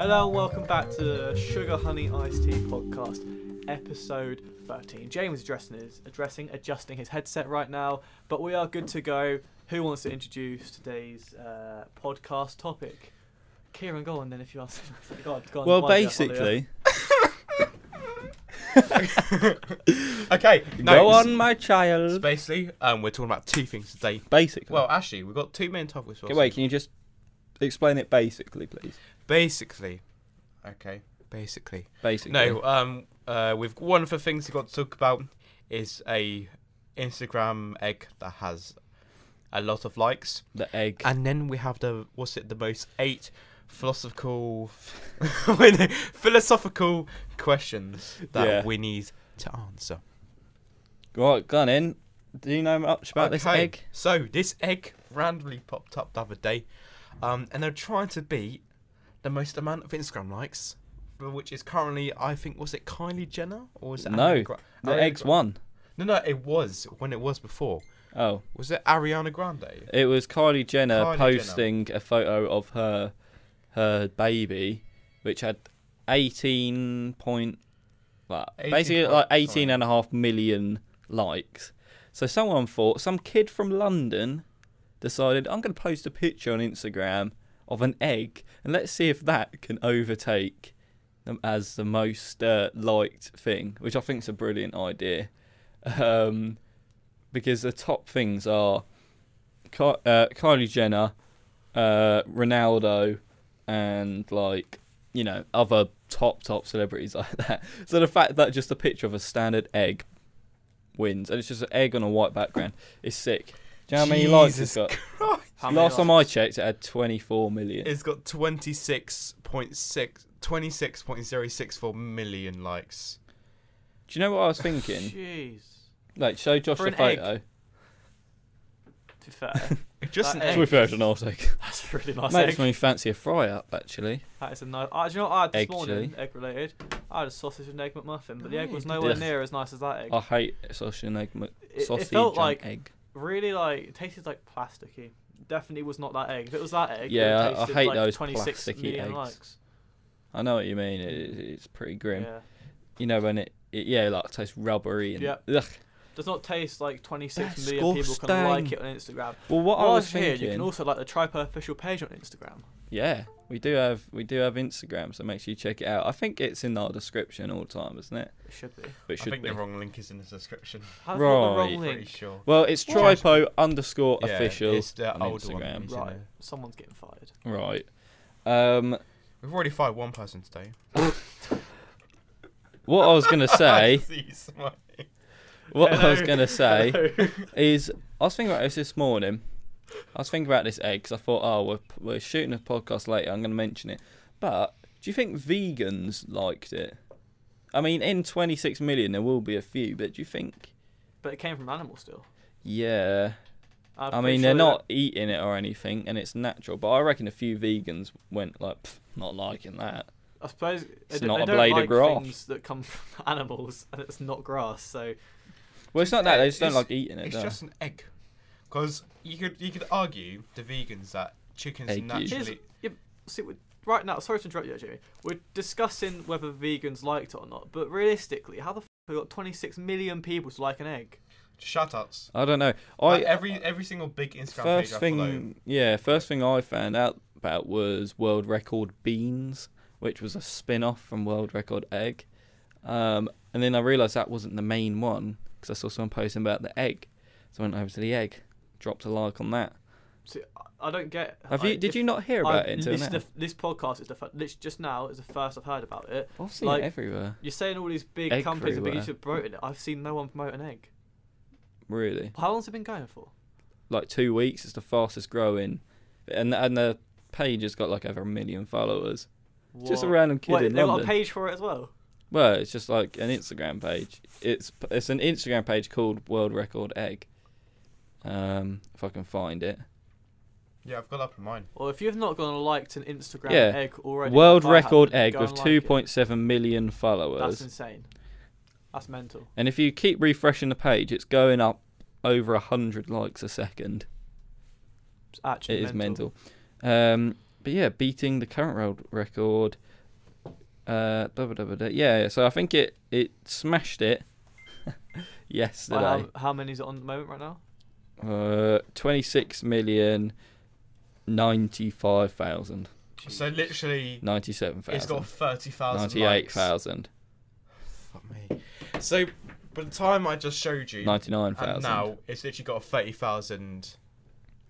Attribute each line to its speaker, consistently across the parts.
Speaker 1: Hello and welcome back to the Sugar Honey Iced Tea podcast, episode 13. James is addressing his, addressing, adjusting his headset right now, but we are good to go. Who wants to introduce today's uh, podcast topic? Kieran, go on then if you ask. go on, go on.
Speaker 2: Well,
Speaker 1: wind me up,
Speaker 2: basically,
Speaker 3: Okay, no,
Speaker 2: go on, my child.
Speaker 3: basically, um, we're talking about two things today.
Speaker 2: Basically.
Speaker 3: Well, actually, we've got two main topics.
Speaker 2: okay, wait, can you just explain it basically, please?
Speaker 3: Basically, okay, basically.
Speaker 2: Basically.
Speaker 3: No, um, uh, we've one of the things we've got to talk about is a Instagram egg that has a lot of likes,
Speaker 2: The egg.
Speaker 3: and then we have the what's it the most eight philosophical philosophical questions that
Speaker 2: Yeah.
Speaker 3: we need to answer.
Speaker 2: Right, go on in. Do you know much about this egg?
Speaker 3: So this egg randomly popped up the other day, um, and they're trying to beat the most amount of Instagram likes, which is currently I think was it Kylie Jenner or was it
Speaker 2: No,
Speaker 3: Gra-
Speaker 2: The
Speaker 3: Gra-
Speaker 2: one.
Speaker 3: No, no, it was when it was before.
Speaker 2: Oh,
Speaker 3: Was it Ariana Grande?
Speaker 2: it was Kylie Jenner
Speaker 3: Kylie Jenner.
Speaker 2: posting a photo of her her baby, which had 18 point, like,
Speaker 3: 18
Speaker 2: basically
Speaker 3: point
Speaker 2: like
Speaker 3: something.
Speaker 2: 18 and a half million likes. So someone thought, some kid from London decided, I'm going to post a picture on Instagram of an egg, and let's see if that can overtake them as the most uh, liked thing, which I think is a brilliant idea. Um, because the top things are Ky- uh, Kylie Jenner, uh, Ronaldo, and like you know other top top celebrities like that. So the fact that just a picture of a standard egg wins, and it's just an egg on a white background, is sick. Do you know how many likes it's got?
Speaker 3: Christ.
Speaker 2: Last time I checked, it had 24 million.
Speaker 3: It's got 26.6 26.064 million likes.
Speaker 2: Do you know what I was thinking?
Speaker 1: Jeez.
Speaker 2: like, show Josh
Speaker 1: For
Speaker 2: the
Speaker 1: an egg.
Speaker 2: photo.
Speaker 1: To be fair,
Speaker 3: Just
Speaker 1: That
Speaker 3: an
Speaker 1: egg.
Speaker 2: To be fair, it's an egg.
Speaker 1: that's a really nice
Speaker 2: Makes
Speaker 1: egg.
Speaker 2: me fancy a fry up, actually.
Speaker 1: That is a nice. Uh, do you know what I had this
Speaker 2: Egg
Speaker 1: morning? Egg related. I had a sausage and egg McMuffin, but the egg was nowhere near as nice as that egg.
Speaker 2: I hate sausage and egg. Mc-
Speaker 1: It- it felt like-
Speaker 2: egg.
Speaker 1: really like it tasted like plasticky. Definitely was not that egg. If it was that egg,
Speaker 2: Yeah, I- I hate
Speaker 1: like
Speaker 2: those
Speaker 1: 26
Speaker 2: plasticky eggs.
Speaker 1: likes.
Speaker 2: I know what you mean. It, it's pretty grim.
Speaker 1: Yeah,
Speaker 2: You know when it, it yeah, like tastes rubbery and
Speaker 1: Yeah.
Speaker 2: ugh.
Speaker 1: does not taste like 26
Speaker 2: That's
Speaker 1: million people can like it on Instagram.
Speaker 2: Well, what
Speaker 1: While
Speaker 2: I was
Speaker 1: here,
Speaker 2: thinking,
Speaker 1: you can also like the Tripo official page on Instagram.
Speaker 2: Yeah, we do have we do have Instagram, so make sure you check it out. I think it's in our description all the time, isn't it?
Speaker 1: It should be.
Speaker 2: But it
Speaker 3: I
Speaker 2: should
Speaker 3: think
Speaker 2: be.
Speaker 3: the wrong link is in the description.
Speaker 1: I've got the wrong
Speaker 2: Right.
Speaker 3: Pretty
Speaker 1: link.
Speaker 3: sure.
Speaker 2: Well, it's
Speaker 1: What?
Speaker 2: tripo underscore
Speaker 3: Yeah,
Speaker 2: official
Speaker 3: It's the
Speaker 2: on
Speaker 3: older one.
Speaker 2: Instagram.
Speaker 3: isn't
Speaker 1: Right, someone's getting fired.
Speaker 2: Right. Um,
Speaker 3: We've already fired one person today.
Speaker 2: what I was gonna say,
Speaker 3: See you smiling.
Speaker 2: what I was gonna say
Speaker 1: Hello.
Speaker 2: is I was thinking about this this morning. I was thinking about this egg because I thought, oh, we're, we're shooting a podcast later. I'm going to mention it. But do you think vegans liked it? I mean, in 26 million, there will be a few, but do you think?
Speaker 1: but it came from animals still.
Speaker 2: Yeah.
Speaker 1: I'm
Speaker 2: I mean,
Speaker 1: sure
Speaker 2: they're
Speaker 1: that-
Speaker 2: not eating it or anything, and it's natural. But I reckon a few vegans went like, not liking that.
Speaker 1: I suppose
Speaker 2: It's
Speaker 1: they,
Speaker 2: not
Speaker 1: they
Speaker 2: a
Speaker 1: don't
Speaker 2: blade of grass.
Speaker 1: things that come from animals, and it's not grass. So
Speaker 2: Well, it's not that. They just don't
Speaker 3: It's-
Speaker 2: like eating it.
Speaker 3: It's
Speaker 2: do they?
Speaker 3: just an egg. Because you could you could argue the vegans that chickens
Speaker 2: Egg yolk.
Speaker 3: naturally.
Speaker 1: see, we- right now, sorry to interrupt you, Jimmy. We're discussing whether vegans liked it or not, but realistically, how the f we got 26 million people to like an egg?
Speaker 3: Shut ups.
Speaker 2: I don't know. I
Speaker 3: Like every every single big Instagram
Speaker 2: first
Speaker 3: page I
Speaker 2: thing,
Speaker 3: follow.
Speaker 2: yeah, first thing I found out about was World Record Beans, which was a spin-off from World Record Egg. Um, and then I realised that wasn't the main one because I saw someone posting about the egg. So I went over to the egg, dropped a like on that.
Speaker 1: See, I- I don't get.
Speaker 2: Have you? Did you not hear about it until
Speaker 1: listened
Speaker 2: now?
Speaker 1: f- this podcast is the fir- lit- just now is the first I've heard about it.
Speaker 2: I've seen
Speaker 1: like-
Speaker 2: it everywhere.
Speaker 1: You're saying all these big companies are. YouTube promoting it. I've seen no one promote an egg.
Speaker 2: Really,
Speaker 1: How long's it been going for?
Speaker 2: like two weeks. It's the fastest growing, and and the page has got like over a million followers. Just a random kid
Speaker 1: Wait,
Speaker 2: in
Speaker 1: they've got a page for it as well.
Speaker 2: Well, it's just like an Instagram page. It's it's an Instagram page called World Record Egg. Um, if I can find it.
Speaker 3: Yeah, I've got up in mine.
Speaker 1: Well, if you've not gone and liked an Instagram
Speaker 2: Yeah.
Speaker 1: egg already,
Speaker 2: World Record
Speaker 1: haven't,
Speaker 2: Egg
Speaker 1: go
Speaker 2: with
Speaker 1: and like it.
Speaker 2: 2.7 million
Speaker 1: That's insane. That's mental.
Speaker 2: And if you keep refreshing the page, it's going up over 100 likes a second.
Speaker 1: It's actually
Speaker 2: It is
Speaker 1: mental.
Speaker 2: mental. Um, but yeah, beating the current world record. Uh, yeah, so I think it it smashed it yesterday.
Speaker 1: Well, how, how many is it on the moment right now?
Speaker 2: Uh, twenty six million ninety five thousand.
Speaker 3: So literally,
Speaker 2: Ninety seven
Speaker 3: it's got
Speaker 2: thousand.
Speaker 3: thirty thousand.
Speaker 2: Ninety eight thousand.
Speaker 3: Fuck me. So by the time I just showed you,
Speaker 2: Ninety nine
Speaker 3: and now it's literally got a thirty thousand.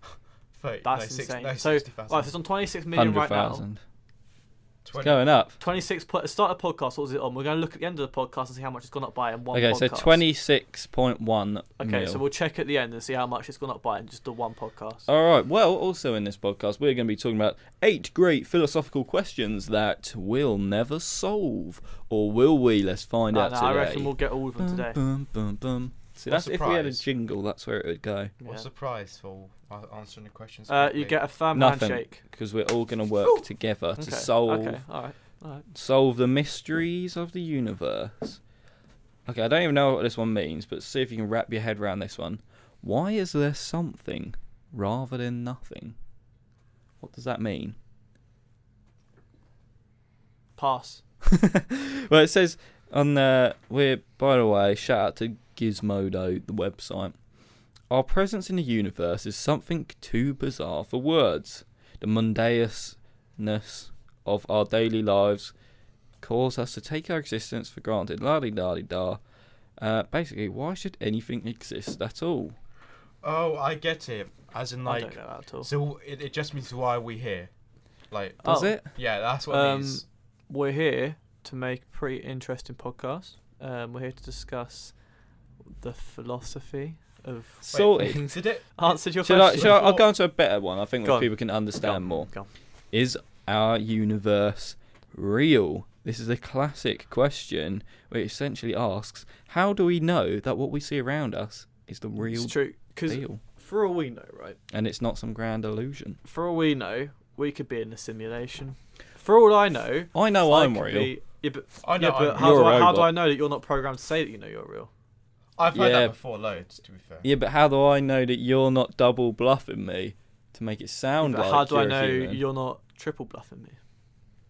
Speaker 3: 30,
Speaker 1: That's
Speaker 3: no, six,
Speaker 1: insane.
Speaker 3: no,
Speaker 1: so,
Speaker 3: 60,000.
Speaker 1: right, so it's on 26 million
Speaker 2: Hundred
Speaker 1: right now.
Speaker 2: Thousand. It's going up.
Speaker 1: 26. Po- start a podcast. What was it on? We're going to look at the end of the podcast and see how much it's gone up by in one
Speaker 2: Okay, so twenty six point one.
Speaker 1: Okay, so we'll check at the end and see how much it's gone up by in just the one podcast.
Speaker 2: All right. Well, also in this podcast, we're going to be talking about eight great philosophical questions that we'll never solve, or will we? Let's find
Speaker 1: No,
Speaker 2: out
Speaker 1: no,
Speaker 2: today.
Speaker 1: I reckon we'll get all of them
Speaker 2: Bum,
Speaker 1: today.
Speaker 2: Bum, bum, bum. See, that's if we had a
Speaker 3: surprise.
Speaker 2: jingle. That's where it would go.
Speaker 3: What's
Speaker 1: Yeah.
Speaker 3: the prize for uh, answering the questions?
Speaker 1: Uh, you
Speaker 3: correctly?
Speaker 1: get a firm
Speaker 2: Nothing.
Speaker 1: handshake.
Speaker 2: Because we're all going to work
Speaker 1: Ooh.
Speaker 2: together
Speaker 1: Okay.
Speaker 2: to solve
Speaker 1: Okay, all right. All right.
Speaker 2: solve the mysteries of the universe. Okay, I don't even know what this one means, but see if you can wrap your head around this one. Why is there something rather than nothing? What does that mean?
Speaker 1: Pass.
Speaker 2: well, it says on the we're by the way, shout out to Gizmodo, the website. Our presence in the universe is something too bizarre for words. The mundaneousness of our daily lives cause us to take our existence for granted. La di da di da. Uh, basically, why should anything exist at all?
Speaker 3: Oh, I get it. As in,
Speaker 1: I
Speaker 3: like,
Speaker 1: don't know that at all.
Speaker 3: so it, it just means why are we here? Like,
Speaker 2: Does
Speaker 1: Oh.
Speaker 2: it?
Speaker 3: yeah, that's what it
Speaker 1: Um,
Speaker 3: means.
Speaker 1: We're here to make a pretty interesting podcast. Um, we're here to discuss the philosophy of.
Speaker 2: Sorted.
Speaker 1: things.
Speaker 3: Did it?
Speaker 1: Answered your
Speaker 2: Should I,
Speaker 1: question.
Speaker 2: should I, I'll go on to a better one. I think
Speaker 1: Go
Speaker 2: where
Speaker 1: on.
Speaker 2: people can
Speaker 1: Go on,
Speaker 2: understand more.
Speaker 1: go on.
Speaker 2: Is our universe real? This is a classic question which essentially asks, how do we know that what we see around us is the real
Speaker 1: It's true. Because
Speaker 2: deal?
Speaker 1: for all we know, right?
Speaker 2: And it's not some grand illusion.
Speaker 1: For all we know, we could be in a simulation. For all I know,
Speaker 2: I know
Speaker 1: I
Speaker 2: I'm real.
Speaker 1: be- yeah, but,
Speaker 3: I know.
Speaker 1: yeah, but
Speaker 3: I'm
Speaker 1: how, do
Speaker 2: a
Speaker 1: I, how do. I know that you're not programmed to say that you know you're real?
Speaker 3: I've heard
Speaker 2: Yeah.
Speaker 3: that before loads, to be fair.
Speaker 2: Yeah, but how do I know that you're not double bluffing me to make it sound
Speaker 1: But
Speaker 2: like
Speaker 1: how do I
Speaker 2: you're a
Speaker 1: know
Speaker 2: human?
Speaker 1: you're not triple bluffing me?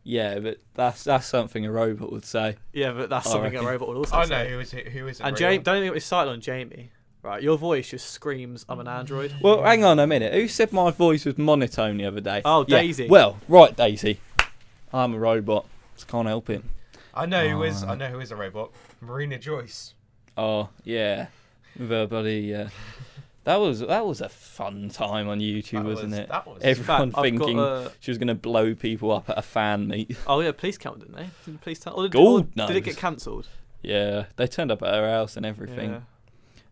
Speaker 2: Yeah, but that's that's something a robot would say.
Speaker 1: Yeah, but that's
Speaker 2: I
Speaker 1: something a robot would also
Speaker 3: I
Speaker 1: say.
Speaker 3: I know who is it, who is It.
Speaker 1: And Jamie, don't think it's silent on Jamie. Right, your voice just screams, "I'm an android."
Speaker 2: Well, hang on a minute. Who said my voice was monotone the other day?
Speaker 1: Oh,
Speaker 2: Yeah,
Speaker 1: Daisy.
Speaker 2: Well, right, Daisy. I'm a robot. Just can't help it.
Speaker 3: I know who is. I know who is a robot. Marina Joyce.
Speaker 2: Oh yeah, her bloody. Uh, that was that was a fun time on YouTube,
Speaker 3: That
Speaker 2: wasn't
Speaker 3: was,
Speaker 2: it?
Speaker 3: That was.
Speaker 1: In fact,
Speaker 2: Everyone
Speaker 1: I've got
Speaker 2: thinking
Speaker 1: a-
Speaker 2: she was going to blow people up at a fan meet.
Speaker 1: Oh yeah, police count didn't they? Did the police count? Or did,
Speaker 2: God
Speaker 1: did it get cancelled?
Speaker 2: yeah, they turned up at her house and everything.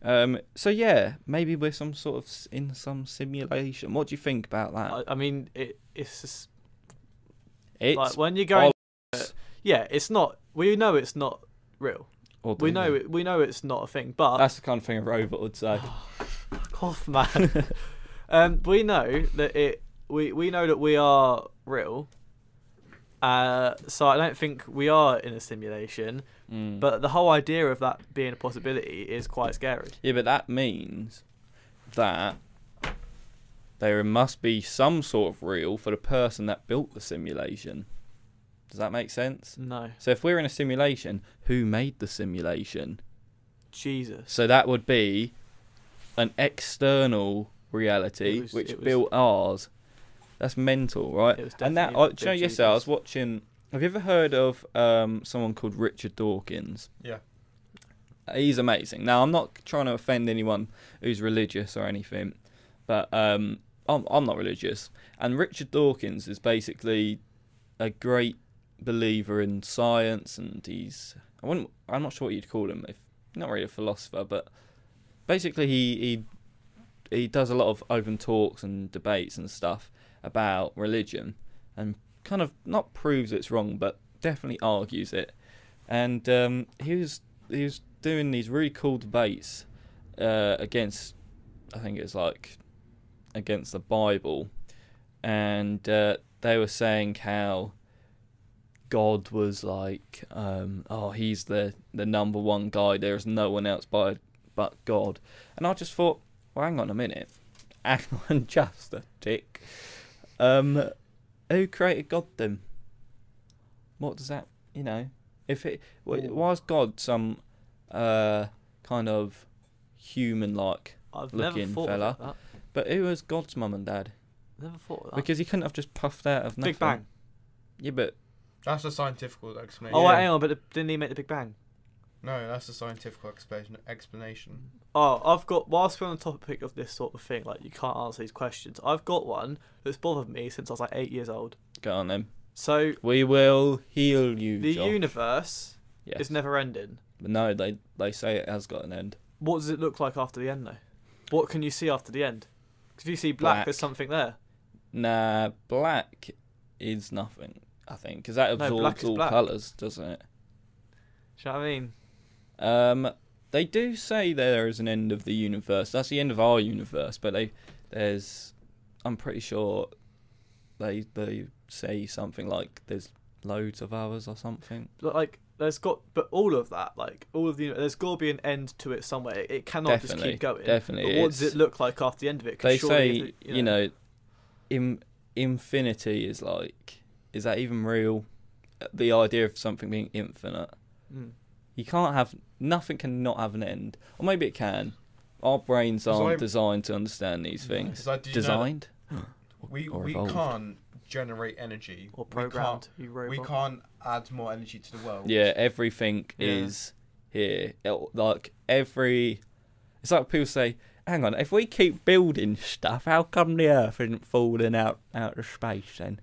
Speaker 2: Um, so yeah, maybe we're some sort of s- in some simulation. What do you think about that?
Speaker 1: I, I mean, it, it's just
Speaker 2: it's
Speaker 1: like when you're going.
Speaker 2: bollocks.
Speaker 1: Yeah, it's not. We know it's not real.
Speaker 2: Or
Speaker 1: We know it. We know it's not a thing. But
Speaker 2: That's the kind of thing a robot would say.
Speaker 1: off, man. um, we know that it. We we know that we are real. Uh, so I don't think we are in a simulation.
Speaker 2: Mm.
Speaker 1: But the whole idea of that being a possibility is quite scary.
Speaker 2: Yeah, but that means that there must be some sort of real for the person that built the simulation. Does that make sense?
Speaker 1: No,
Speaker 2: So if we're in a simulation, who made the simulation?
Speaker 1: Jesus.
Speaker 2: So that would be an external reality
Speaker 1: was-
Speaker 2: which
Speaker 1: it was-
Speaker 2: built ours. That's mental, right?
Speaker 1: It was
Speaker 2: and that,
Speaker 1: definitely
Speaker 2: I, do you know,
Speaker 1: big
Speaker 2: yesterday I was watching. Have you ever heard of um, someone called Richard Dawkins?
Speaker 3: Yeah.
Speaker 2: He's amazing. Now, I'm not trying to offend anyone who's religious or anything, but um, I'm, I'm not religious. And Richard Dawkins is basically a great believer in science, and he's I wouldn't, I'm not sure what you'd call him. If not really a philosopher, but basically he he he does a lot of open talks and debates and stuff about religion, and kind of not proves it's wrong, but definitely argues it. And um, he was he was doing these really cool debates uh, against, I think it's like against the Bible, and uh, they were saying how God was like, um, oh, he's the the number one guy. There's no one else by but God. And I just thought, well, hang on a minute, hang on just a tick. Um, who created God then? What does that, you know, if it was God some uh kind of human like,
Speaker 1: I've
Speaker 2: looking
Speaker 1: never
Speaker 2: fella.
Speaker 1: of that.
Speaker 2: but who was God's mum and dad?
Speaker 1: Never thought of that.
Speaker 2: Because he couldn't have just puffed out of nothing.
Speaker 1: Big Bang.
Speaker 2: Yeah, but
Speaker 3: That's a scientific explanation.
Speaker 1: Oh,
Speaker 2: Yeah.
Speaker 1: wait, hang on, but the- didn't he make the Big Bang?
Speaker 3: No, that's a scientific explanation. Explanation.
Speaker 1: Oh, I've got. Whilst we're on the topic of this sort of thing, like you can't answer these questions. I've got one that's bothered me since I was like eight years old.
Speaker 2: go on then.
Speaker 1: So
Speaker 2: We will heal you.
Speaker 1: the
Speaker 2: Josh.
Speaker 1: universe
Speaker 2: Yes.
Speaker 1: is never ending.
Speaker 2: But no, they they say it has got an end.
Speaker 1: What does it look like after the end, though? What can you see after the end? 'Cause if you see black,
Speaker 2: Black.
Speaker 1: there's something there.
Speaker 2: Nah, black is nothing. I think because that
Speaker 1: No,
Speaker 2: absorbs
Speaker 1: black
Speaker 2: all colours, doesn't it?
Speaker 1: Do you know what I mean?
Speaker 2: Um, they do say there is an end of the universe. That's the end of our universe, but they there's, I'm pretty sure, they they say something like there's loads of others or something.
Speaker 1: But, like, there's got, but all of that, like all of the, there's got to be an end to it somewhere. It, cannot just keep going.
Speaker 2: definitely.
Speaker 1: But what does it look like after the end of it
Speaker 2: They
Speaker 1: surely
Speaker 2: say
Speaker 1: it-
Speaker 2: you know, in, infinity is like, is that even real? The idea of something being infinite.
Speaker 1: Mm.
Speaker 2: You can't have nothing can not have an end, or maybe it can. Our brains aren't
Speaker 3: I'm-
Speaker 2: designed to understand these things.
Speaker 3: It's like, did you know that
Speaker 2: Designed.
Speaker 3: we
Speaker 2: or
Speaker 3: we
Speaker 2: evolved.
Speaker 3: can't generate energy.
Speaker 1: or
Speaker 3: We
Speaker 1: programmed. You
Speaker 3: can't,
Speaker 1: robot.
Speaker 3: we can't add more energy to the world.
Speaker 2: Yeah, everything
Speaker 1: Yeah.
Speaker 2: is here. It- like every, it's like people say, "Hang on, if we keep building stuff, how come the Earth isn't falling out out of space?" Then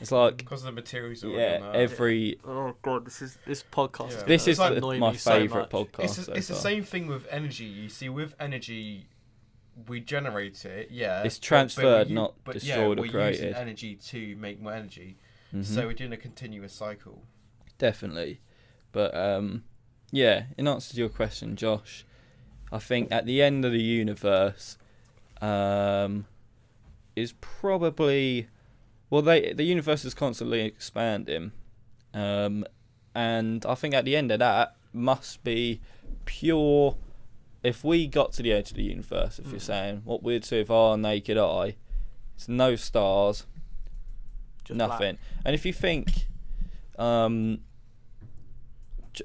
Speaker 2: it's like,
Speaker 3: Because of the materials. already
Speaker 2: yeah,
Speaker 3: on Earth.
Speaker 2: every.
Speaker 1: Oh god, this is this podcast.
Speaker 3: Yeah.
Speaker 2: This is
Speaker 3: like-
Speaker 2: the, my
Speaker 1: me so
Speaker 2: favourite
Speaker 1: much.
Speaker 2: podcast.
Speaker 3: It's,
Speaker 2: so
Speaker 3: it's the same thing with energy. You see, with energy, we generate it. Yeah,
Speaker 2: It's
Speaker 3: but- but
Speaker 2: transferred,
Speaker 3: we
Speaker 2: not
Speaker 3: but
Speaker 2: destroyed or
Speaker 3: yeah, we're
Speaker 2: created.
Speaker 3: using energy to make more energy.
Speaker 2: Mhm.
Speaker 3: So we're doing a continuous cycle.
Speaker 2: Definitely. But um yeah, in answer to your question, Josh, I think at the end of the universe um is probably well they the universe is constantly expanding. Um and I think at the end of that must be pure if we got to the edge of the universe, if you're
Speaker 1: Mm.
Speaker 2: saying what we'd see with our naked eye, it's no stars,
Speaker 1: Just
Speaker 2: nothing. And if you think, um,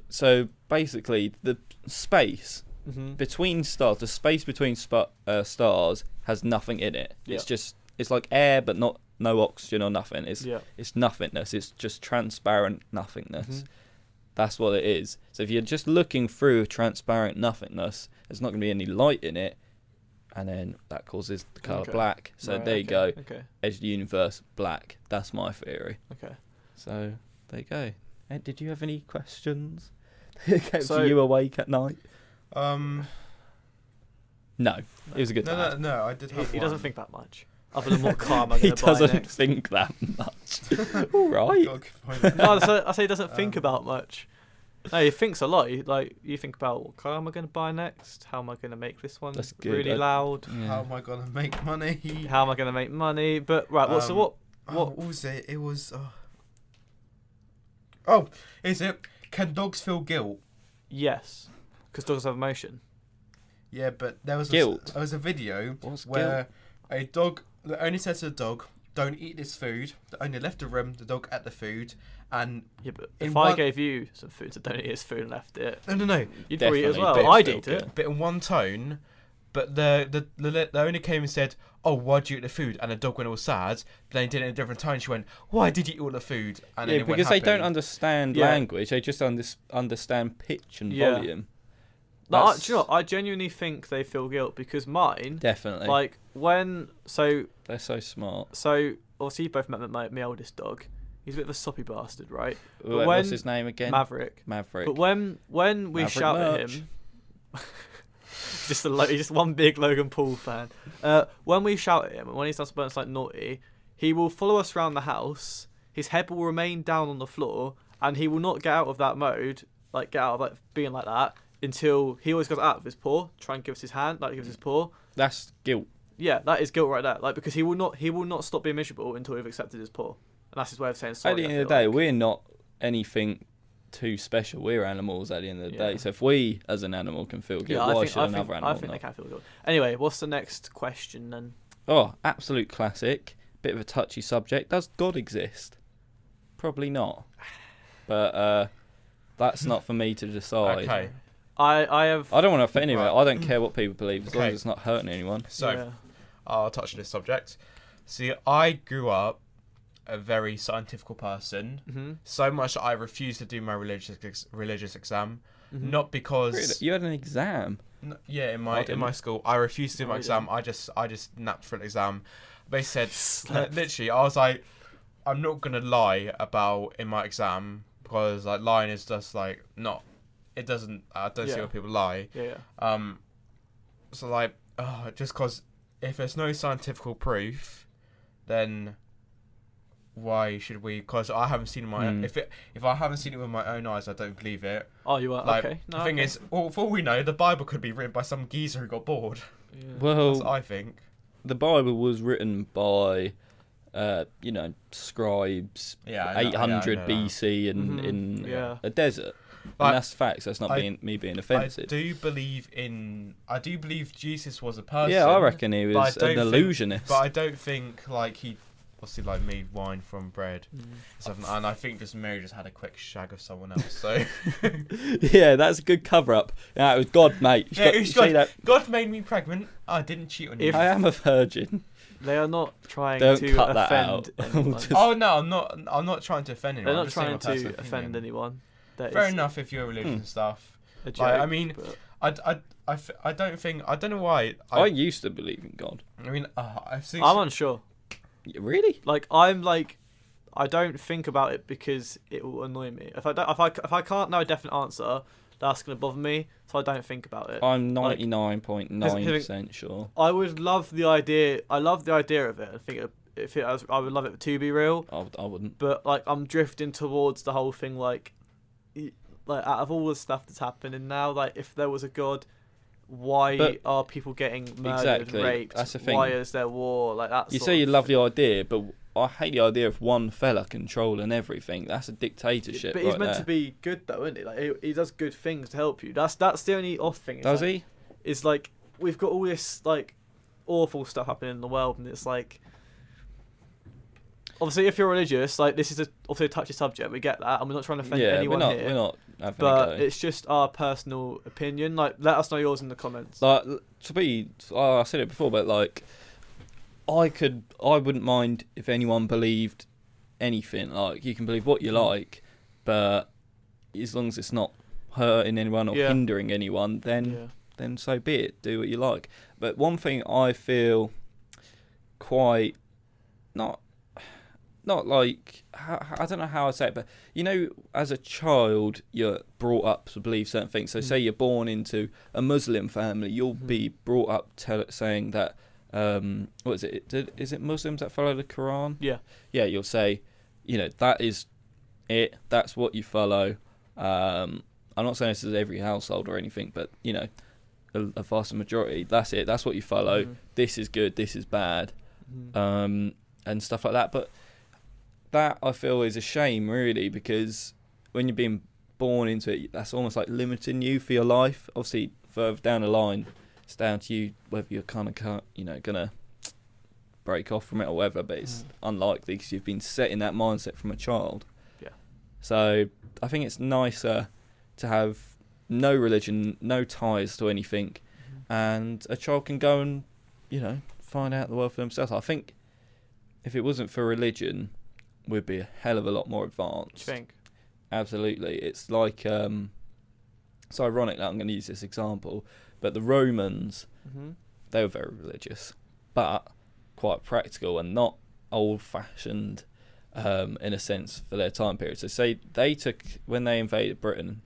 Speaker 2: so basically the space
Speaker 1: hmm
Speaker 2: between stars, the space between spa- uh, stars has nothing in it. It's just it's like air, but not no oxygen or nothing. It's
Speaker 1: Yeah.
Speaker 2: it's nothingness. It's just transparent nothingness.
Speaker 1: Mhm.
Speaker 2: That's what it is. So if you're just looking through transparent nothingness, there's not going to be any light in it, and then that causes the color
Speaker 1: Okay.
Speaker 2: black. So
Speaker 1: Right,
Speaker 2: there you
Speaker 1: okay,
Speaker 2: go.
Speaker 1: Okay.
Speaker 2: Edge of the universe, black. That's my theory.
Speaker 1: Okay.
Speaker 2: So there you go. Ed, did you have any questions? Kept
Speaker 1: So-
Speaker 2: you awake at night?
Speaker 3: Um,
Speaker 2: No, it was a good
Speaker 3: no,
Speaker 2: dad.
Speaker 3: no, no. I did
Speaker 1: He,
Speaker 3: have
Speaker 1: he
Speaker 3: one.
Speaker 1: doesn't think that much. Other than what car am I
Speaker 2: He
Speaker 1: going to buy
Speaker 2: doesn't
Speaker 1: next?
Speaker 2: think that much. All right.
Speaker 3: God, find it.
Speaker 1: no, so I say he doesn't think
Speaker 3: Um,
Speaker 1: about much. No, he thinks a lot. He, like you think about what car am I going to buy next? How am I going to make this one
Speaker 2: That's good.
Speaker 1: really
Speaker 2: I-
Speaker 1: loud?
Speaker 3: How am I gonna make money?
Speaker 1: How am I going to make money? But right, what? so
Speaker 3: Um,
Speaker 1: what?
Speaker 3: Oh,
Speaker 1: What-
Speaker 3: what was it? It was. Uh... Oh, is it? Can dogs feel guilt?
Speaker 1: Yes, because dogs have emotion.
Speaker 3: Yeah, but there was
Speaker 2: Guilt?
Speaker 3: A, there was a video
Speaker 2: What's
Speaker 3: where a dog the owner said to the dog, "Don't eat this food." The owner left the room. The dog ate the food, and
Speaker 1: Yeah, but
Speaker 3: In
Speaker 1: if I
Speaker 3: one-
Speaker 1: gave you some food to don't eat his food and left it,
Speaker 3: no, no, no,
Speaker 1: you'd probably eat as
Speaker 2: Definitely,
Speaker 1: well.
Speaker 2: dogs
Speaker 1: I'd
Speaker 2: feel
Speaker 1: eat it.
Speaker 2: good.
Speaker 3: bit in one tone. But the the, the the owner came and said, "Oh, why'd you eat the food?" And the dog went all sad. But then he did it in a different tone. She went, "Why did you eat all the food?" And
Speaker 2: yeah, because they don't understand
Speaker 1: Yeah.
Speaker 2: language. They just under- understand pitch and
Speaker 1: Yeah.
Speaker 2: volume.
Speaker 1: No, I,
Speaker 2: That's-
Speaker 1: do you know what? I genuinely think they feel guilt because mine,
Speaker 2: Definitely.
Speaker 1: like when so
Speaker 2: They're so smart.
Speaker 1: so obviously you both met my, my oldest dog. He's a bit of a soppy bastard, right?
Speaker 2: Wha-
Speaker 1: when
Speaker 2: What's his name again?
Speaker 1: Maverick.
Speaker 2: Maverick.
Speaker 1: But when when we
Speaker 2: Maverick
Speaker 1: shout at him, just a lo- just one big Logan Paul fan. Uh, when we shout at him and when he's done something that's like naughty, he will follow us around the house. His head will remain down on the floor, and he will not get out of that mode, like get out of like being like that until he always goes out of his paw, try and give us his hand, like he gives his paw.
Speaker 2: That's guilt.
Speaker 1: Yeah, that is guilt right there. Like because he will not he will not stop being miserable until we've accepted his paw, and that's his way of saying sorry.
Speaker 2: at the end of the day,
Speaker 1: like.
Speaker 2: we're not anything too special. We're animals at the end of the
Speaker 1: Yeah.
Speaker 2: day. So if we, as an animal, can feel guilt,
Speaker 1: yeah,
Speaker 2: why
Speaker 1: think,
Speaker 2: should
Speaker 1: I think,
Speaker 2: another animal
Speaker 1: I think
Speaker 2: not?
Speaker 1: they can feel good. Anyway, what's the next question then?
Speaker 2: Oh, absolute classic. bit of a touchy subject. Does God exist? Probably not. But uh, that's not for me to decide.
Speaker 3: Okay.
Speaker 1: I I have.
Speaker 2: I don't want to offend anyone.
Speaker 3: Right.
Speaker 2: I don't care what people believe as long as it's not hurting anyone.
Speaker 3: So
Speaker 1: yeah.
Speaker 3: I'll touch on this subject. See, I grew up a very scientific person,
Speaker 1: hmm
Speaker 3: so much I refused to do my religious ex- religious exam.
Speaker 1: hmm
Speaker 3: Not because
Speaker 2: Really? You had an exam.
Speaker 3: N- yeah, in my in my school, I refused to do
Speaker 1: Oh,
Speaker 3: my
Speaker 1: you
Speaker 3: exam. I just I just napped for an exam. They said
Speaker 1: Slept.
Speaker 3: literally, I was like, I'm not gonna lie about in my exam because like lying is just like not. It doesn't. I don't see
Speaker 1: Yeah.
Speaker 3: why people lie.
Speaker 1: Yeah, yeah.
Speaker 3: Um, so like, uh, just because if there's no scientific proof, then why should we? Because I haven't seen my
Speaker 2: Hmm.
Speaker 3: if it if I haven't seen it with my own eyes, I don't believe it.
Speaker 1: Oh, you are
Speaker 3: Like
Speaker 1: okay. No,
Speaker 3: the thing
Speaker 1: okay.
Speaker 3: is, all, for all we know, the Bible could be written by some geezer who got bored.
Speaker 1: Yeah.
Speaker 2: Well,
Speaker 3: That's what I think.
Speaker 2: the Bible was written by, uh, you know, scribes,
Speaker 3: Yeah, I know- yeah, I
Speaker 2: 800
Speaker 3: know that.
Speaker 2: BC in
Speaker 1: Mhm,
Speaker 2: in
Speaker 1: yeah.
Speaker 2: a desert.
Speaker 3: Like,
Speaker 2: and that's facts. That's not
Speaker 3: I-
Speaker 2: being me being
Speaker 3: I
Speaker 2: offensive.
Speaker 3: do believe in. I do believe Jesus was a person.
Speaker 2: yeah, I reckon he was
Speaker 3: don't
Speaker 2: an
Speaker 3: think-
Speaker 2: illusionist.
Speaker 3: But I don't think like he obviously like made wine from bread.
Speaker 1: Mm.
Speaker 3: and stuff, and I think just Mary just had a quick shag of someone else. So
Speaker 2: yeah, that's a good cover up. Yeah, it was God, mate.
Speaker 3: Yeah,
Speaker 2: got-
Speaker 3: it was God. God made me pregnant. I didn't cheat on you.
Speaker 1: If-
Speaker 2: I am a virgin.
Speaker 1: They are not trying
Speaker 2: Don't
Speaker 1: to
Speaker 2: cut that
Speaker 1: offend
Speaker 2: out.
Speaker 1: anyone.
Speaker 2: Just-
Speaker 3: oh no, I'm not. I'm not trying to offend anyone.
Speaker 1: They're
Speaker 3: I'm
Speaker 1: not
Speaker 3: just
Speaker 1: trying to offend
Speaker 3: opinion.
Speaker 1: anyone. That
Speaker 3: Fair
Speaker 1: is
Speaker 3: enough if you're religious
Speaker 2: Hmm.
Speaker 3: and stuff.
Speaker 1: a joke.
Speaker 3: Like, I mean,
Speaker 1: but-
Speaker 3: I, I, I, f- I don't think I don't know why.
Speaker 2: I,
Speaker 3: I,
Speaker 2: used to believe in God.
Speaker 3: I mean, uh, I've seen.
Speaker 1: I'm unsure.
Speaker 2: Yeah, Really?
Speaker 1: Like I'm like, I don't think about it because it will annoy me. If I don't, if I if I can't know a definite answer, that's gonna bother me. So I don't think about it.
Speaker 2: I'm 99.9% sure.
Speaker 1: I would love the idea. I love the idea of it. I think it, if it, was, I would love it to be real.
Speaker 2: I, would- I wouldn't.
Speaker 1: But like I'm drifting towards the whole thing. Like, y- like out of all the stuff that's happening now, like if there was a god, why
Speaker 2: But-
Speaker 1: are people getting murdered,
Speaker 2: Exactly,
Speaker 1: raped?
Speaker 2: that's the thing.
Speaker 1: Why is there war? Like that.
Speaker 2: You say you love the idea, but I hate the idea of one fella controlling everything. That's a dictatorship.
Speaker 1: But he's
Speaker 2: right
Speaker 1: meant
Speaker 2: there.
Speaker 1: to be good though, isn't he? Like he, he does good things to help you. That's that's the only off thing.
Speaker 2: Does
Speaker 1: like,
Speaker 2: he?
Speaker 1: Is like we've got all this like awful stuff happening in the world, and it's like obviously if you're religious, like this is a, obviously a touchy subject. We get that, and we're not trying to offend
Speaker 2: Yeah, we're
Speaker 1: anyone
Speaker 2: not.
Speaker 1: here.
Speaker 2: We're not having
Speaker 1: but it's just our personal opinion. Like let us know yours in the comments.
Speaker 2: Like to be, oh, I said it before, but like, I could, I wouldn't mind if anyone believed anything. Like you can believe what you
Speaker 1: Mm.
Speaker 2: like, but as long as it's not hurting anyone or
Speaker 1: Yeah.
Speaker 2: hindering anyone, then
Speaker 1: yeah.
Speaker 2: then so be it. Do what you like. But one thing I feel quite not not like I don't know how I say it, but you know, as a child, you're brought up to believe certain things. So,
Speaker 1: Mm.
Speaker 2: say you're born into a Muslim family, you'll
Speaker 1: Mhm.
Speaker 2: be brought up tell, saying that um, what is it? Did- Is it Muslims that follow the Quran?
Speaker 1: Yeah.
Speaker 2: Yeah, you'll say, you know, that is it. That's what you follow. Um, I'm not saying this is every household or anything, but you know, a, a vast majority. That's it. That's what you follow.
Speaker 1: Mhm.
Speaker 2: This is good. This is bad
Speaker 1: Mhm.
Speaker 2: um, and stuff like that. But that I feel is a shame, really, because when you're being born into it, that's almost like limiting you for your life. Obviously, further down the line, it's down to you whether you're kind of, you know, gonna break off from it or whatever. But it's
Speaker 1: Mm.
Speaker 2: unlikely because you've been set in that mindset from a child.
Speaker 1: Yeah.
Speaker 2: So I think it's nicer to have no religion, no ties to anything,
Speaker 1: Mhm.
Speaker 2: and a child can go and you know find out the world for themselves. I think if it wasn't for religion, we'd be a hell of a lot more advanced.
Speaker 1: think?
Speaker 2: Absolutely, it's like um, it's ironic that I'm going to use this example, but the Romans
Speaker 1: hmm
Speaker 2: they were very religious, but quite practical and not old-fashioned um, in a sense for their time period. So say they took when they invaded Britain,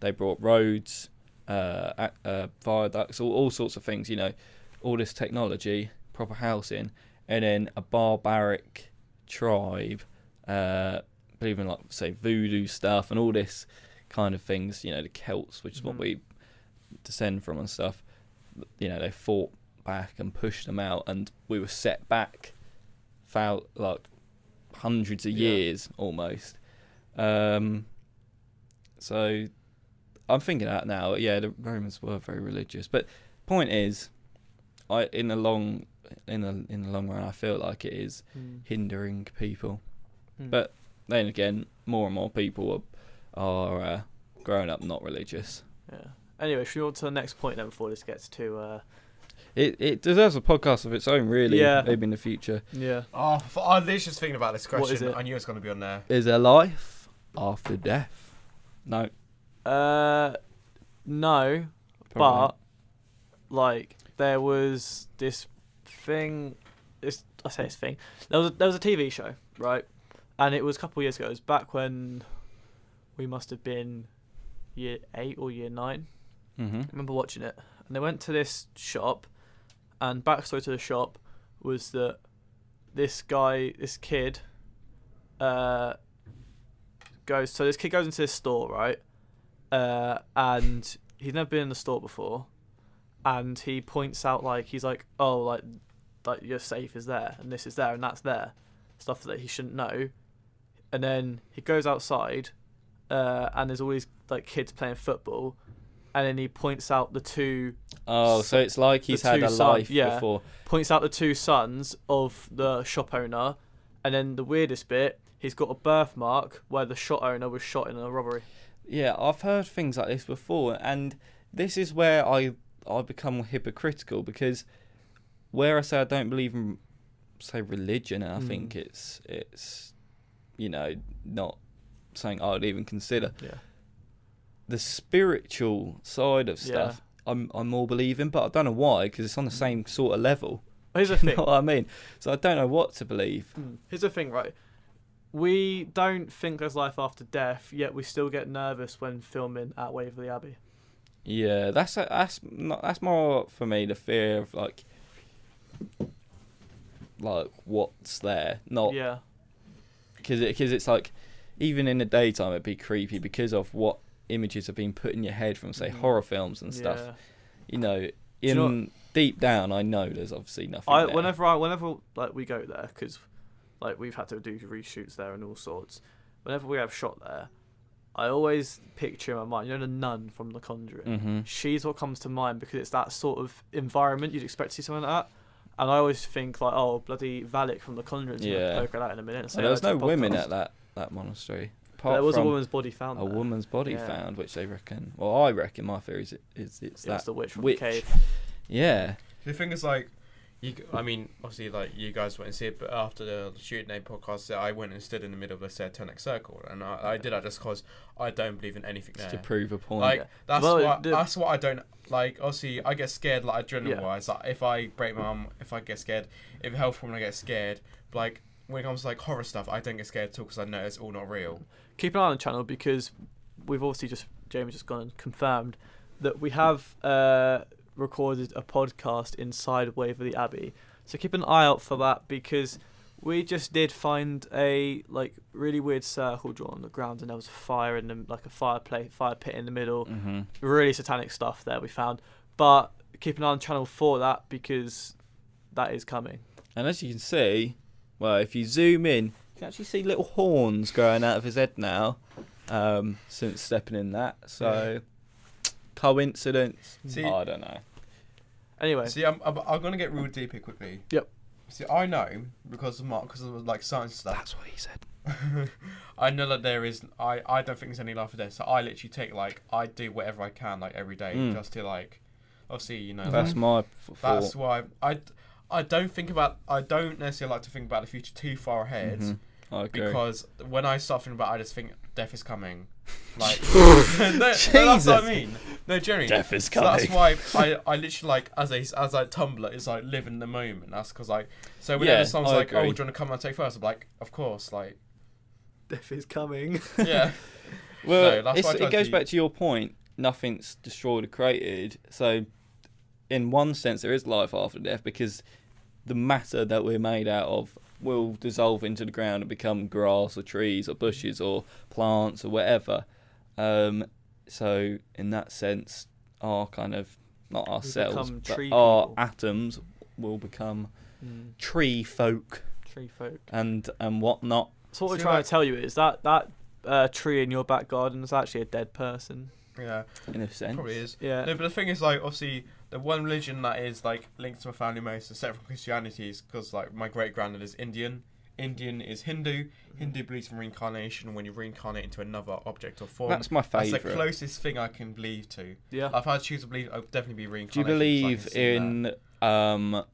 Speaker 2: they brought roads, uh, uh, viaducts, all, all sorts of things. You know, all this technology, proper housing, and then a barbaric tribe, uh, believing like say voodoo stuff and all this kind of things. You know, the Celts, which is what
Speaker 1: Mhm.
Speaker 2: we descend from and stuff. You know, they fought back and pushed them out, and we were set back, for like hundreds of
Speaker 1: Yeah.
Speaker 2: years almost. Um, so I'm thinking that now. Yeah, the Romans were very religious, but point is, I in the long in the in the long run, I feel like it is
Speaker 1: Mm.
Speaker 2: hindering people.
Speaker 1: Mm.
Speaker 2: But then again, more and more people are, are uh, growing up not religious.
Speaker 1: yeah. Anyway, should we move on to the next point then before this gets too? Uh,
Speaker 2: It it deserves a podcast of its own, really.
Speaker 1: Yeah.
Speaker 2: Maybe in the future.
Speaker 1: yeah.
Speaker 3: Oh, f- I was just thinking about this
Speaker 1: What is
Speaker 3: question.
Speaker 1: it?
Speaker 3: I knew it was going to be on there.
Speaker 2: Is there life after death? No.
Speaker 1: Uh, no,
Speaker 2: probably
Speaker 1: but like there was this thing. This I say this thing. There was a, there was a TV show, right? And it was a couple of years ago. It was back when we must have been year eight or year nine.
Speaker 2: Mhm.
Speaker 1: I remember watching it, and they went to this shop, and backstory to the shop was that this guy, this kid, uh, goes. So this kid goes into this store, right? Uh, and he's never been in the store before, and he points out like he's like, oh, like, like your safe is there, and this is there, and that's there, stuff that he shouldn't know, and then he goes outside, uh, and there's all these like kids playing football, and then he points out the two
Speaker 2: Oh, so it's like he's had a
Speaker 1: son-
Speaker 2: life
Speaker 1: yeah.
Speaker 2: before.
Speaker 1: points out the two sons of the shop owner, and then the weirdest bit, he's got a birthmark where the shop owner was shot in a robbery.
Speaker 2: Yeah, I've heard things like this before, and this is where I I become hypocritical because where I say I don't believe in say religion, and I
Speaker 1: Mm.
Speaker 2: think it's it's you know not something I would even consider
Speaker 1: Yeah.
Speaker 2: the spiritual side of stuff. I'm I'm more believing, but I don't know why because it's on the same sort of level.
Speaker 1: Here's the
Speaker 2: You
Speaker 1: thing.
Speaker 2: know what I mean? So I don't know what to believe.
Speaker 1: Mm. Here's the thing, right? We don't think there's life after death, yet we still get nervous when filming at Waverley Abbey.
Speaker 2: Yeah, that's that's not, that's more for me the fear of like like what's there, not
Speaker 1: Yeah.
Speaker 2: because it, cause it's like even in the daytime it'd be creepy because of what images have been put in your head from say
Speaker 1: Mm.
Speaker 2: horror films and stuff.
Speaker 1: Yeah.
Speaker 2: You know, in
Speaker 1: you know
Speaker 2: deep down, I know there's obviously nothing.
Speaker 1: I
Speaker 2: there.
Speaker 1: whenever I whenever like we go there because like we've had to do reshoots there and all sorts. Whenever we have shot there, I always picture in my mind, you know, the nun from The Conjuring.
Speaker 2: Mhm.
Speaker 1: She's what comes to mind because it's that sort of environment you'd expect to see something like that. And I always think like, oh, bloody Valak from The Conjuring.
Speaker 2: Yeah.
Speaker 1: Yeah. Poke at that in a minute. and
Speaker 2: So
Speaker 1: say
Speaker 2: there was no women at that that monastery. Apart
Speaker 1: there was a woman's body found
Speaker 2: a
Speaker 1: there.
Speaker 2: woman's body
Speaker 1: Yeah.
Speaker 2: found, which they reckon. Well, I reckon my theory is, it- is it's
Speaker 1: It was
Speaker 2: that
Speaker 1: the witch from
Speaker 2: witch.
Speaker 1: the cave.
Speaker 2: Yeah.
Speaker 3: The thing is, like, you. I mean, obviously, like you guys went and see it, but after the shooting name podcast, I went and stood in the middle of the satanic circle, and I, I did that just because I don't believe in anything
Speaker 2: Just
Speaker 3: there.
Speaker 2: to prove a point.
Speaker 3: Like
Speaker 1: Yeah.
Speaker 3: that's
Speaker 1: Well,
Speaker 3: what
Speaker 1: the-
Speaker 3: that's what I don't like. Obviously, I get scared like adrenaline
Speaker 1: Yeah.
Speaker 3: wise. Like if I break my arm, if I get scared, if health when I get scared. But like when it comes to like horror stuff, I don't get scared at all because I know it's all not real.
Speaker 1: keep an eye on the channel because we've obviously just James just gone and confirmed that we have uh, recorded a podcast inside Waverley Abbey. So keep an eye out for that because we just did find a like really weird circle drawn on the ground and there was a fire in the like a fireplace fire pit in the middle.
Speaker 2: hmm
Speaker 1: Really satanic stuff there we found. But keep an eye on channel for that because that is coming.
Speaker 2: And as you can see, well, if you zoom in, you can actually see little horns growing out of his head now um, since stepping in that. So, coincidence?
Speaker 3: See-
Speaker 2: I don't know.
Speaker 1: Anyway,
Speaker 3: See, I'm, I'm, I'm gonna get real deep here quickly.
Speaker 1: Yep.
Speaker 3: See, I know because of Mark, because of like science stuff.
Speaker 2: That's what he said.
Speaker 3: I know that there is. I I don't think there's any life or death. So I literally take like I do whatever I can like every day
Speaker 2: Mm.
Speaker 3: just to like, obviously you know.
Speaker 2: That's
Speaker 3: like,
Speaker 2: my f-
Speaker 3: that's
Speaker 2: thought.
Speaker 3: why I. I don't think about. I don't necessarily like to think about the future too far ahead
Speaker 2: Mhm. I agree.
Speaker 3: because when I start thinking about, it, I just think death is coming. Like, no, no, that's what
Speaker 2: Jesus.
Speaker 3: I mean. No, Jerry.
Speaker 2: Death is
Speaker 3: So that's why I, I literally like as a as I Tumblr is like live in the moment. That's because like so whenever
Speaker 2: Yeah,
Speaker 3: someone's
Speaker 2: I
Speaker 3: like, oh,
Speaker 2: agree.
Speaker 3: do you want to come and take first? I'm like, of course, like
Speaker 1: death is coming.
Speaker 3: yeah.
Speaker 2: Well,
Speaker 3: No, that's why
Speaker 2: it goes
Speaker 3: to-
Speaker 2: back to your point. Nothing's destroyed or created. So, in one sense, there is life after death because the matter that we're made out of will dissolve into the ground and become grass or trees or bushes or plants or whatever. Um, so, in that sense, our kind of not our
Speaker 1: We
Speaker 2: cells,
Speaker 1: become
Speaker 2: but
Speaker 1: tree
Speaker 2: our
Speaker 1: people.
Speaker 2: atoms will become
Speaker 1: Mm,
Speaker 2: tree folk
Speaker 1: tree folk.
Speaker 2: and and whatnot.
Speaker 1: So what we're trying
Speaker 3: like-
Speaker 1: to tell you is that that uh, tree in your back garden is actually a dead person.
Speaker 3: Yeah,
Speaker 2: In a sense,
Speaker 3: probably is.
Speaker 1: Yeah.
Speaker 3: No, but the thing is, like, obviously, the one religion that is like linked to my family most, except from Christianity, is because like my great granddad is Indian. Indian is Hindu. Hindu believes in reincarnation when you reincarnate into another object or form.
Speaker 2: That's my favourite.
Speaker 3: That's the closest thing I can believe to.
Speaker 1: Yeah.
Speaker 3: If I had to choose to believe, I'd definitely be reincarnated.
Speaker 2: Do you
Speaker 3: reincarnation. 'cause I
Speaker 2: believe
Speaker 3: can that.
Speaker 2: in um,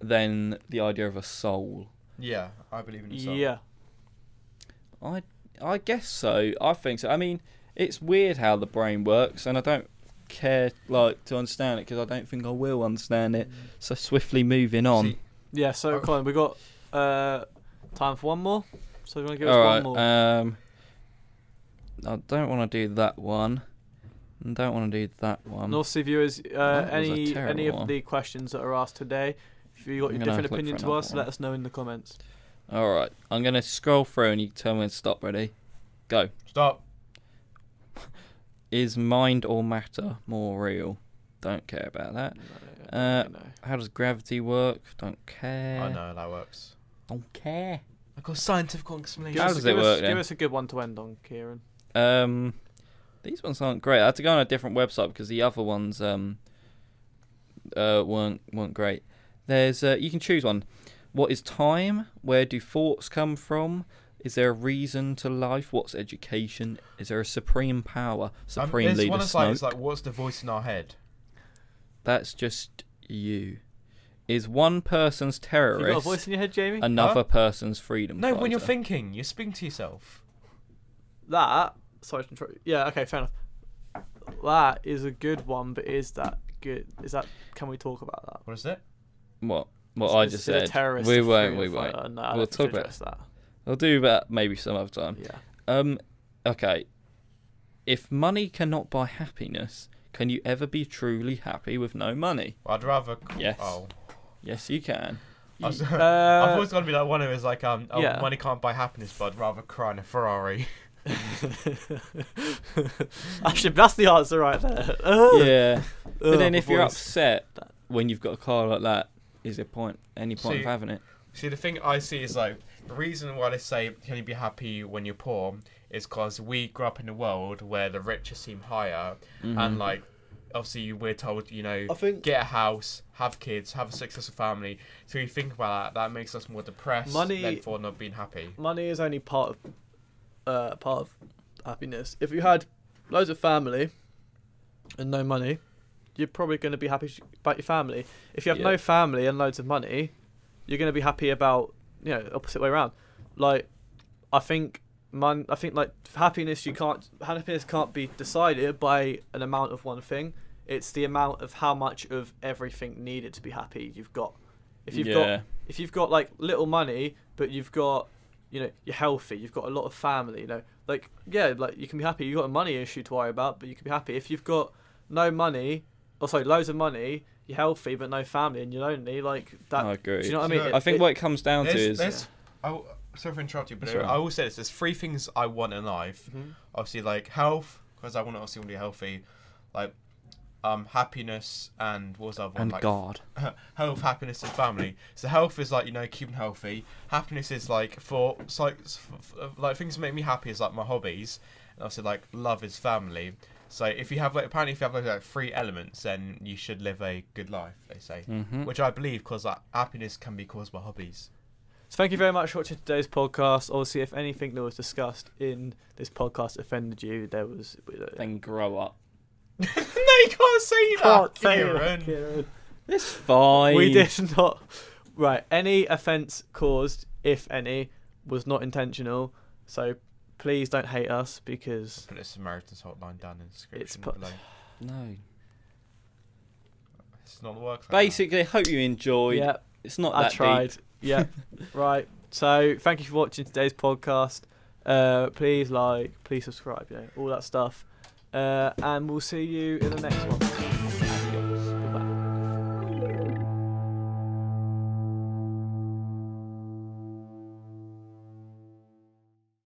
Speaker 2: then the idea of a soul?
Speaker 3: Yeah, I believe in the soul.
Speaker 1: Yeah.
Speaker 2: I I guess so. I think so. I mean, it's weird how the brain works, and I don't care like to understand it because I don't think I will understand it. So swiftly moving on.
Speaker 3: See,
Speaker 1: Yeah. So. Colin, we got uh, time for one more. So, you want to give us
Speaker 2: All
Speaker 1: one more?
Speaker 2: Um, I don't want to do that one. I don't want to do that one.
Speaker 1: North Sea viewers, uh,
Speaker 2: That was a
Speaker 1: any any of
Speaker 2: one.
Speaker 1: the questions that are asked today, if you got
Speaker 2: I'm
Speaker 1: your different opinion to us,
Speaker 2: one.
Speaker 1: let us know in the comments.
Speaker 2: All right. I'm gonna scroll through, and you tell me when to stop. Ready? Go.
Speaker 3: Stop.
Speaker 2: Is mind or matter more real? Don't care about that.
Speaker 1: No,
Speaker 2: Uh,
Speaker 1: no.
Speaker 2: How does gravity work? Don't care.
Speaker 3: I know how that works.
Speaker 2: Don't care.
Speaker 3: I've got scientific
Speaker 1: Give
Speaker 3: explanation.
Speaker 2: How
Speaker 1: us-
Speaker 2: does
Speaker 1: give
Speaker 2: it
Speaker 1: us-
Speaker 2: work
Speaker 1: Give us a good one to end on, Kieran.
Speaker 2: Um, these ones aren't great. I had to go on a different website because the other ones um uh weren't weren't great. There's uh, you can choose one. What is time? Where do thoughts come from? Is there a reason to life? What's education? Is there a supreme power?
Speaker 3: Supreme Um,
Speaker 2: Supreme
Speaker 3: there's
Speaker 2: leader
Speaker 3: one that's
Speaker 2: smoke?
Speaker 3: like, it's like, what's the voice in our head?
Speaker 2: That's just you. Is one person's
Speaker 1: You got a
Speaker 2: terrorist
Speaker 1: voice in your head, Jamie?
Speaker 2: another
Speaker 3: Huh?
Speaker 2: person's freedom
Speaker 3: No, when you're thinking, you're speaking to yourself.
Speaker 1: That. Sorry to interrupt. Yeah. Okay. Fair enough. That is a good one, but is that good? Is that? Can we talk about that?
Speaker 3: What is it?
Speaker 2: What? What
Speaker 1: Is-
Speaker 2: I
Speaker 1: is
Speaker 2: just
Speaker 1: it a
Speaker 2: said.
Speaker 1: terrorist
Speaker 2: We won't.
Speaker 1: freedom
Speaker 2: We won't.
Speaker 1: No,
Speaker 2: We'll talk about-
Speaker 1: that.
Speaker 2: We'll do that maybe some other time.
Speaker 1: Yeah.
Speaker 2: Um, okay. If money cannot buy happiness, can you ever be truly happy with no money?
Speaker 3: I'd rather.
Speaker 2: Yes.
Speaker 3: Oh.
Speaker 2: Yes, you can.
Speaker 3: I was,
Speaker 1: Uh,
Speaker 3: I've always got to be like one who is like, um, oh,
Speaker 1: yeah.
Speaker 3: money can't buy happiness, but I'd rather cry in a Ferrari.
Speaker 1: Actually, that's the answer right there. Ugh.
Speaker 2: yeah. But then if you're upset when you've got a car like that, is there point any point
Speaker 3: See-
Speaker 2: of having it?
Speaker 3: See, the thing I see is like the reason why they say can you be happy when you're poor is because we grew up in a world where the richer seem higher,
Speaker 2: Mhm.
Speaker 3: and like obviously we're told you know
Speaker 1: I think
Speaker 3: get a house, have kids, have a successful family. So you think about that, that makes us more depressed.
Speaker 1: Money-
Speaker 3: therefore not being happy.
Speaker 1: money is only part of uh, part of happiness. If you had loads of family and no money, you're probably going to be happy about your family. If you have
Speaker 2: Yeah.
Speaker 1: no family and loads of money, you're going to be happy about you know opposite way around. Like, I think mon- I think like happiness you can't happiness can't be decided by an amount of one thing. It's the amount of how much of everything needed to be happy you've got. If you've got if you've got like little money but you've got you know you're healthy you've got a lot of family you know like yeah like you can be happy you've got a money issue to worry about but you can be happy if you've got no money or sorry loads of money you're healthy but no family and you're lonely like that
Speaker 2: I agree.
Speaker 1: do you know what i
Speaker 3: So
Speaker 1: mean
Speaker 3: look,
Speaker 2: I think
Speaker 1: It-
Speaker 2: what it comes down to is
Speaker 3: there's, I w- sorry for interrupting, but. I will say this: there's three things I want in life.
Speaker 1: Mhm.
Speaker 3: Obviously, like health, because I want to obviously be healthy. Like, um, happiness and what was the other one?
Speaker 2: and
Speaker 3: like
Speaker 2: God.
Speaker 3: health, happiness, and family. So health is like you know keeping healthy. Happiness is like for like f- like things that make me happy is like my hobbies. And also like love is family. So if you have like apparently if you have like, like three elements, then you should live a good life. They say,
Speaker 2: hmm
Speaker 3: which I believe because like, happiness can be caused by hobbies.
Speaker 1: So thank you very much for watching today's podcast obviously if anything that was discussed in this podcast offended you there was
Speaker 2: Then grow up.
Speaker 3: no, you can't say that,
Speaker 1: Can't say
Speaker 3: Kieran.
Speaker 1: Kieran.
Speaker 2: It's fine.
Speaker 1: We did not. Right. Any offence caused, if any, was not intentional. So please don't hate us because
Speaker 3: Put a Samaritan's hotline down in the description
Speaker 1: It's put-
Speaker 3: below.
Speaker 2: No.
Speaker 3: It's not the work. Like
Speaker 2: Basically, hope you enjoyed.
Speaker 1: yeah,
Speaker 2: It's not
Speaker 1: I
Speaker 2: that
Speaker 1: tried.
Speaker 2: deep.
Speaker 1: Yeah. right. So thank you for watching today's podcast. Uh, please like, please subscribe, know, all that stuff. Uh, and we'll see you in the next one.